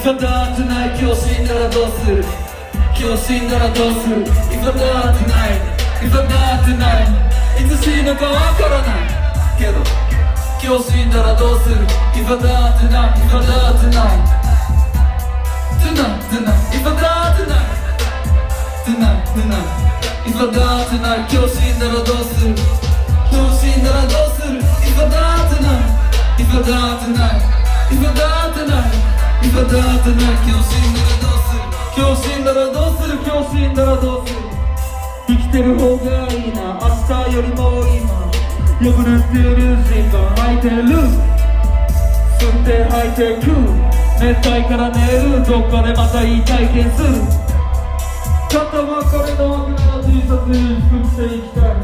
If I die tonight 今日死んだらどうする今日死んだらどうする If I die tonight If I die tonight いつ死ぬかわからないけど今日死んだらどうする If I die tonight If I die tonight Tonight tonight If I die tonight Tonight tonight If I die tonight 今日死んだらどうする今日死んだらどうする If I die tonight If I die tonight If I die tonight If I die tonight 今日死んだらどうする？今日死んだらどうする？今日死んだらどうする？生きてる？方がいいな明日よりも今良くなってる？時間吐いてる？吸って吐いてく熱帯から寝る？どっかでまたいい体験する？買ったばっかりの大きな T シャツに服着ていきたい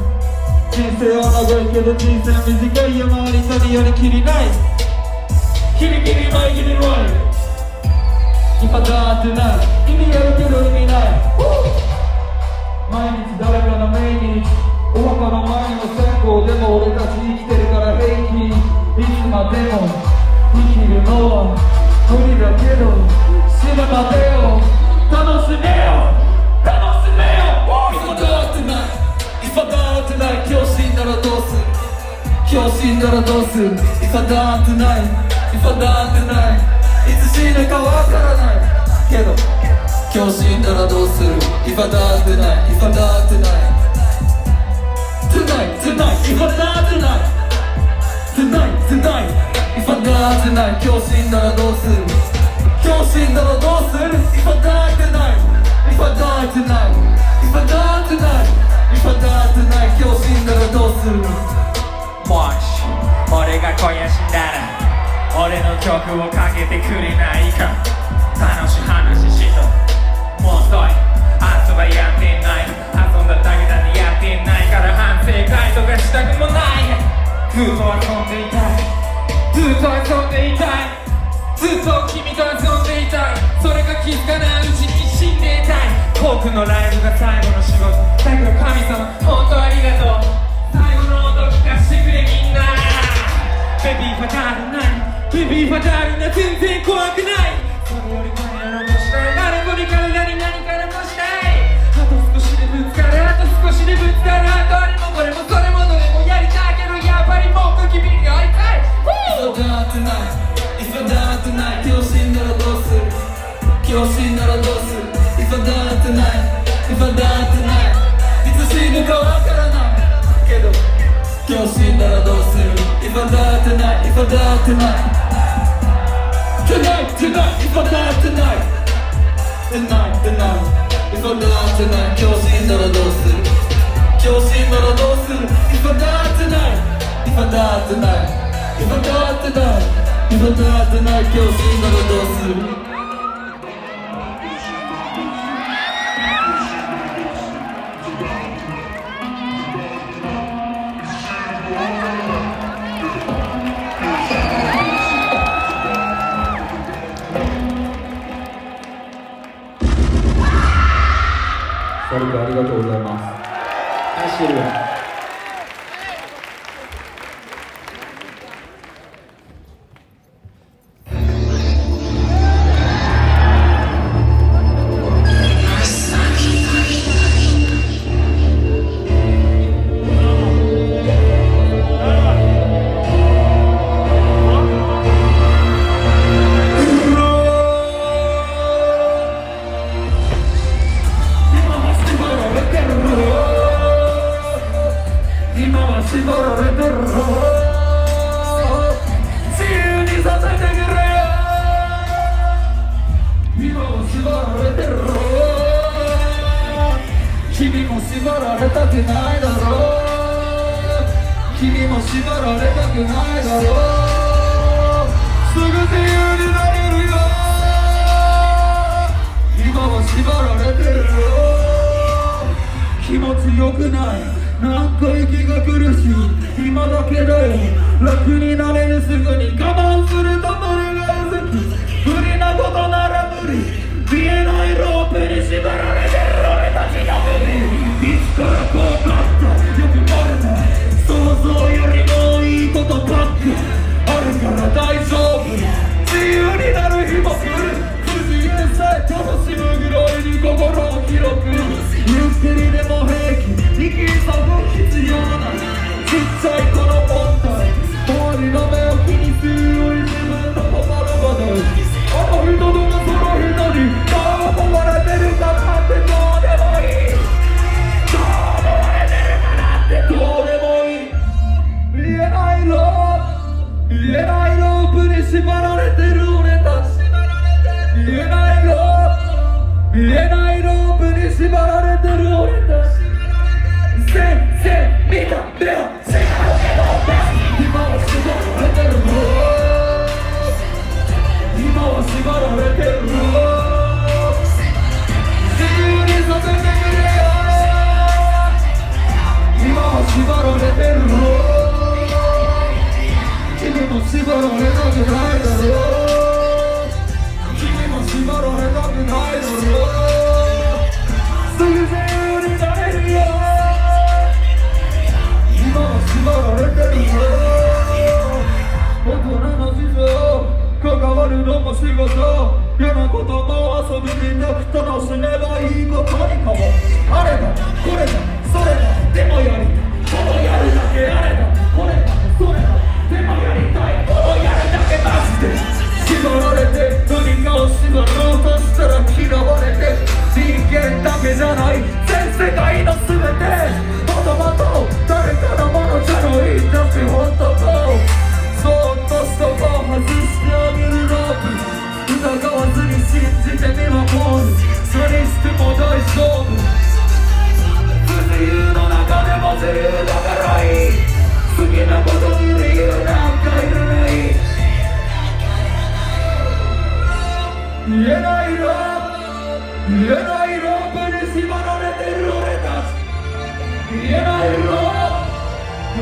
人生は長いけど人生短い山あり谷よりきりないキリキリないキリない今だってない。意味あるけど意味ない。毎日誰かの命日お墓の前の線香でも俺たち生きてるから平気。いつまでも生きるのは無理だけど死ぬまでを楽しめよ。楽しめよ If I die tonight If I die tonight 今日死んだらどうする今日死んだらどうする If I die tonight If I die tonight い。つ死ぬかわからないけど今日死んだらどうする If I die tonight If I die tonight Tonight tonight If I die tonight Tonight tonight If I die tonight 今日死んだらどうする今日死んだらどうする If I die tonight If I die tonight If I die tonight If I die tonight 今日死んだらどうするもし俺が今夜死んだら曲をかけてくれないか。楽しい話しと。もう遅い。遊ばやってない。遊んだだけだねやってないから反省会とかしたくもない。ずっと遊んでいたい。ずっと遊んでいたい。ずっと君と遊んでいたい。それが気づかないうちに死んでいたい。僕のライブが最後の仕事。だけど神様本当ありがとう。最後の音聞かせてくれみんな。ベビーファタールないベビファタールな全然怖くない。それより前やろうとしたい。誰かに体に何か残したい。あと少しでぶつかるあと少しでぶつかる。あとあれもこれもそれもどれもやりたいけどやっぱりもっと君に会いたい。If I die tonight If I die tonight 今日死んだらどうする？今日死んだらどうする？If I die tonight If I die tonight いつ死ぬかわからないけど。今日死んだらどうする？If I die tonight If I die tonight. Tonight tonight If I die tonight Tonight tonight If I die tonight 今日死んだらどうする今日死んだらどうする If I die tonight If I die tonight If I die tonight If I die tonight 今日死んだらどうする愛してるよ今は縛られてる自由にさせてくれよ。今は縛られてる君も縛られたくないだろう君も縛られたくないだろうすぐ自由になれるよ今は縛られてるよ。気持ちよくない。なんか息が苦しい今だけだよ楽になれるすぐに我慢すると無理がうずき。無理なことなら無理。見えないロープに縛られてる俺たちの首いつからこうなった。よくバレない。想像よりもいいことばっか。あるから大丈夫。言えないロープに縛られてる俺たち。先生見た目は人のすればいいことにかも。